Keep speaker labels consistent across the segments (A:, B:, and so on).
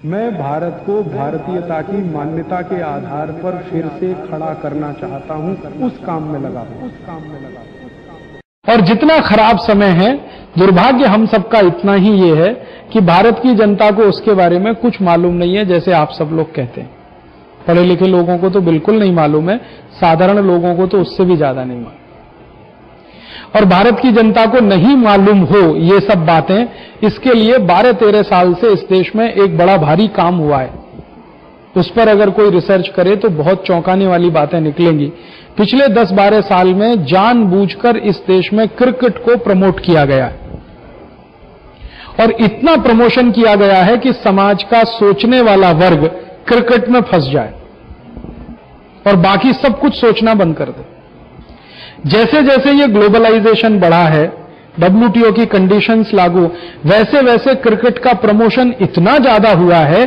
A: मैं भारत को भारतीयता की मान्यता के आधार पर फिर से खड़ा करना चाहता हूँ, उस काम में लगा उस काम में लगा
B: और जितना खराब समय है, दुर्भाग्य हम सबका इतना ही ये है कि भारत की जनता को उसके बारे में कुछ मालूम नहीं है, जैसे आप सब लोग कहते हैं। पढ़े लिखे लोगों को तो बिल्कुल नहीं मालूम है, साधारण लोगों को तो उससे भी ज़्यादा नहीं मालूम। और भारत की जनता को नहीं मालूम हो ये सब बातें, इसके लिए बारह तेरह साल से इस देश में एक बड़ा भारी काम हुआ है। उस पर अगर कोई रिसर्च करे तो बहुत चौंकाने वाली बातें निकलेंगी। पिछले 10-12 साल में जानबूझकर इस देश में क्रिकेट को प्रमोट किया गया है। और इतना प्रमोशन किया गया है कि समाज का सोचने वाला वर्ग क्रिकेट में फंस जाए। और बाकी सब कुछ सोचना बंद कर दे। जैसे जैसे ये ग्लोबलाइजेशन बढ़ा है डब्ल्यूटीओ की कंडीशंस लागू वैसे वैसे क्रिकेट का प्रमोशन इतना ज़्यादा हुआ है,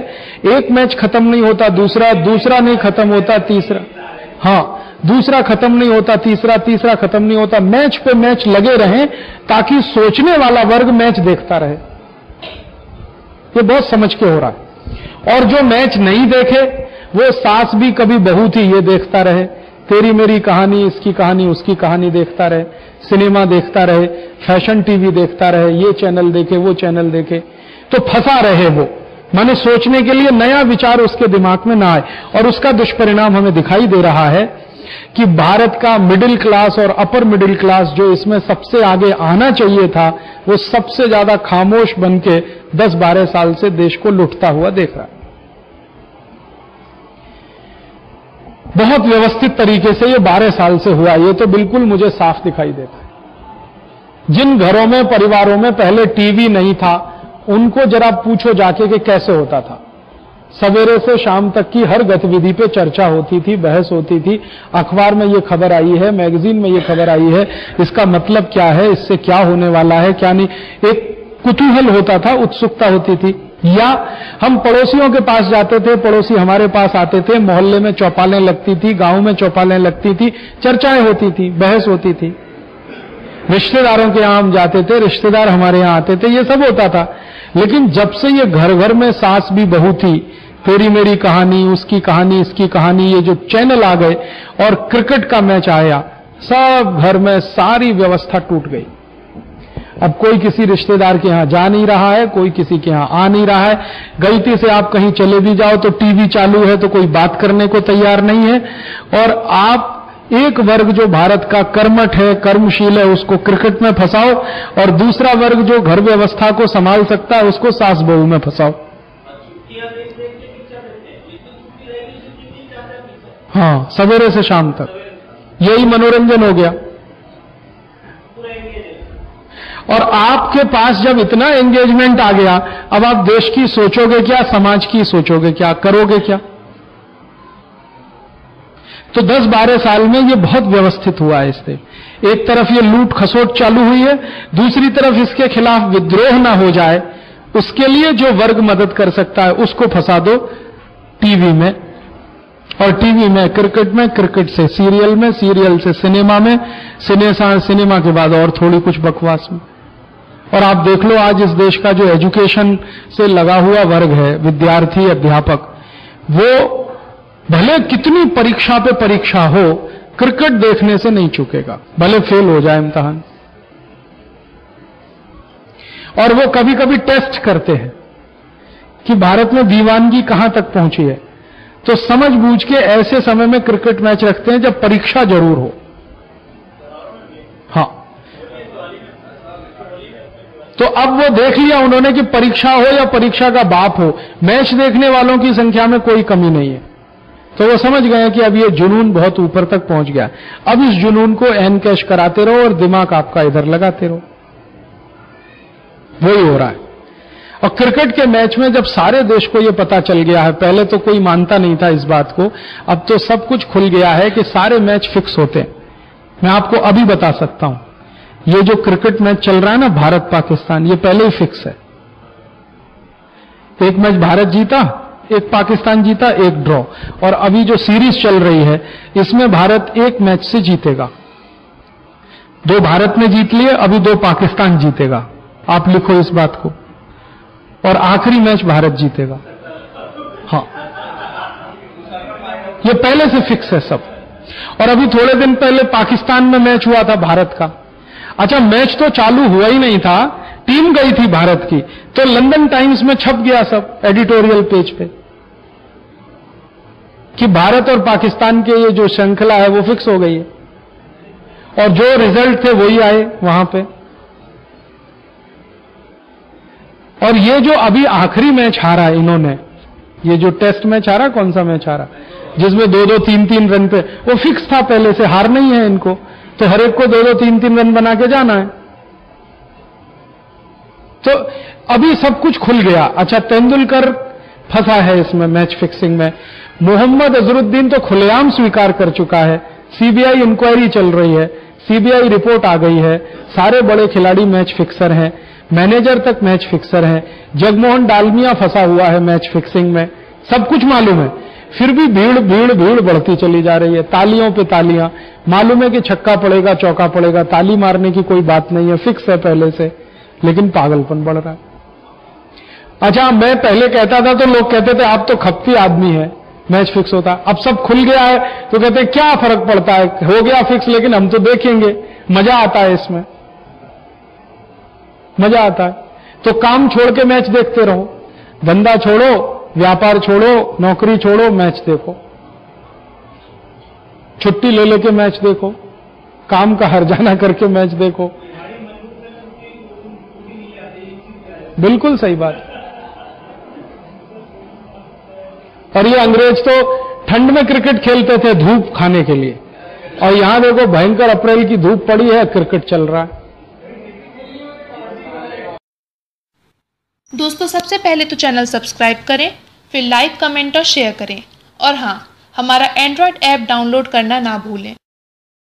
B: एक मैच खत्म नहीं होता, दूसरा दूसरा नहीं खत्म होता, तीसरा। हाँ, दूसरा खत्म नहीं होता, तीसरा तीसरा खत्म नहीं होता मैच पे मैच लगे रहें, ताकि सोचने वाला वर्ग मैच देखता रहे। ये बहुत समझ के हो रहा है। और जो मैच नहीं देखे, वो सास भी कभी बहू थी, ये देखता रहे। तेरी मेरी कहानी, इसकी कहानी, उसकी कहानी देखता रहे। सिनेमा देखता रहे, फ़ैशन टीवी देखता रहे, ये चैनल देखे, वो चैनल देखे। तो फंसा रहे वो। माने सोचने के लिए नया विचार उसके दिमाग में ना आए। और उसका दुष्परिणाम हमें दिखाई दे रहा है कि भारत का मिडिल क्लास और अपर मिडिल क्लास जो इसमें सबसे आगे आना चाहिए था, वो सबसे ज़्यादा खामोश बन के दस बारह साल से देश को लुटता हुआ देख रहा है। बहुत व्यवस्थित तरीके से ये बारह साल से हुआ, ये तो बिल्कुल मुझे साफ़ दिखाई देता है। जिन घरों में, परिवारों में पहले टीवी नहीं था, उनको जरा पूछो जाके कि कैसे होता था। सवेरे से शाम तक की हर गतिविधि पे चर्चा होती थी, बहस होती थी। अखबार में ये खबर आई है, मैगजीन में ये खबर आई है, इसका मतलब क्या है, इससे क्या होने वाला है, क्या नहीं। एक कुतूहल होता था, उत्सुकता होती थी। या हम पड़ोसियों के पास जाते थे, पड़ोसी हमारे पास आते थे, मोहल्ले में चौपालें लगती थी, गाँव में चौपालें लगती थी, चर्चाएँ होती थी, बहस होती थी। रिश्तेदारों के यहाँ हम जाते थे, रिश्तेदार हमारे यहाँ आते थे, ये सब होता था। लेकिन जब से ये घर घर में सास भी बहू थी, तेरी मेरी कहानी, उसकी कहानी, इसकी कहानी, ये जो चैनल आ गए और क्रिकेट का मैच आया, सब घर में सारी व्यवस्था टूट गई। अब कोई किसी रिश्तेदार के यहाँ जा नहीं रहा है, कोई किसी के यहाँ आ नहीं रहा है। गलती से आप कहीं चले भी जाओ तो टीवी चालू है तो कोई बात करने को तैयार नहीं है। और आप एक वर्ग जो भारत का कर्मठ है, कर्मशील है, उसको क्रिकेट में फंसाओ और दूसरा वर्ग जो घर व्यवस्था को संभाल सकता है, उसको सास बहू में फंसाओ। हाँ सवेरे से शाम तक। यही मनोरंजन हो गया। और आपके पास जब इतना एंगेजमेंट आ गया, अब आप देश की सोचोगे क्या, समाज की सोचोगे क्या, करोगे क्या? तो 10-12 साल में ये बहुत व्यवस्थित हुआ है इससे। एक तरफ़ ये लूट खसोट चालू हुई है, दूसरी तरफ़ इसके खिलाफ विद्रोह ना हो जाए, उसके लिए जो वर्ग मदद कर सकता है उसको फंसा दो टीवी में। और टीवी में, क्रिकेट में, क्रिकेट से, सीरियल में, सीरियल से सिनेमा में सिनेमा सिनेमा के बाद और थोड़ी कुछ बकवास में। और आप देख लो आज इस देश का जो एजुकेशन से लगा हुआ वर्ग है, विद्यार्थी, अध्यापक, वो भले कितनी परीक्षा पे परीक्षा हो क्रिकेट देखने से नहीं चुकेगा, भले फेल हो जाए इम्तहान। और वो कभी कभी टेस्ट करते हैं कि भारत में दीवानगी कहाँ तक पहुँची है। तो समझ बूझ के ऐसे समय में क्रिकेट मैच रखते हैं जब परीक्षा ज़रूर हो। तो अब वो देख लिया उन्होंने कि परीक्षा हो या परीक्षा का बाप हो, मैच देखने वालों की संख्या में कोई कमी नहीं है। तो वो समझ गए कि अब ये जुनून बहुत ऊपर तक पहुँच गया। अब इस जुनून को एन कैश कराते रहो और दिमाग आपका इधर लगाते रहो। वही हो रहा है। और क्रिकेट के मैच में जब सारे देश को यह पता चल गया है, पहले तो कोई मानता नहीं था इस बात को, अब तो सब कुछ खुल गया है कि सारे मैच फिक्स होते हैं। मैं आपको अभी बता सकता हूँ। ये जो क्रिकेट मैच चल रहा है ना भारत पाकिस्तान, ये पहले ही फिक्स है। एक मैच भारत जीता, एक पाकिस्तान जीता, एक ड्रॉ और अभी जो सीरीज़ चल रही है, इसमें भारत एक मैच से जीतेगा। दो भारत ने जीत लिए अभी दो पाकिस्तान जीतेगा। आप लिखो इस बात को। और आखिरी मैच भारत जीतेगा। हाँ। ये पहले से फिक्स है सब। और अभी थोड़े दिन पहले पाकिस्तान में मैच हुआ था भारत का। अच्छा मैच तो चालू हुआ ही नहीं था। टीम गई थी भारत की। तो लंदन टाइम्स में छप गया सब एडिटोरियल पेज पे। कि भारत और पाकिस्तान के ये जो श्रृंखला है, वो फिक्स हो गई है। और जो रिज़ल्ट थे, वही आए वहाँ पे। और ये जो अभी आखिरी मैच हारा इन्होंने, ये जो टेस्ट मैच हारा, कौन सा मैच हारा? जिसमें दो दो तीन तीन रन पे, वो फिक्स था पहले से, हार नहीं है इनको। तो हर एक को दो दो तीन तीन रन बना के जाना है। तो अभी सब कुछ खुल गया। अच्छा तेंदुलकर फंसा है इसमें मैच फिक्सिंग में। मोहम्मद अजरुद्दीन तो खुलेआम स्वीकार कर चुका है। सीबीआई इंक्वायरी चल रही है। सीबीआई रिपोर्ट आ गई है। सारे बड़े खिलाड़ी मैच फिक्सर हैं। मैनेजर तक मैच फिक्सर हैं। जगमोहन डालमिया फंसा हुआ है मैच फिक्सिंग में। सब कुछ मालूम है। फिर भी भीड़ भीड़ भीड़ बढ़ती चली जा रही है। तालियों पे तालियाँ। मालूम है कि छक्का पड़ेगा, चौका पड़ेगा। ताली मारने की कोई बात नहीं है फिक्स है पहले से। लेकिन पागलपन बढ़ रहा है। अच्छा मैं पहले कहता था तो लोग कहते थे, आप तो खपती आदमी है, मैच फिक्स होता। अब सब खुल गया है तो कहते क्या फ़र्क पड़ता है? हो गया फिक्स लेकिन हम तो देखेंगे। मज़ा आता है इसमें। मज़ा आता है। तो काम छोड़ के मैच देखते रहो। धंधा छोड़ो व्यापार छोड़ो, नौकरी छोड़ो मैच देखो। छुट्टी ले लेके मैच देखो। काम का हरजाना करके मैच देखो। बिल्कुल सही बात। और ये अंग्रेज़ तो ठंड में क्रिकेट खेलते थे धूप खाने के लिए। और यहाँ देखो भयंकर अप्रैल की धूप पड़ी है क्रिकेट चल रहा है।
C: दोस्तों, सबसे पहले तो चैनल सब्सक्राइब करें, फिर लाइक, कमेंट और शेयर करें। और हाँ हमारा एंड्रॉयड ऐप डाउनलोड करना ना भूलें।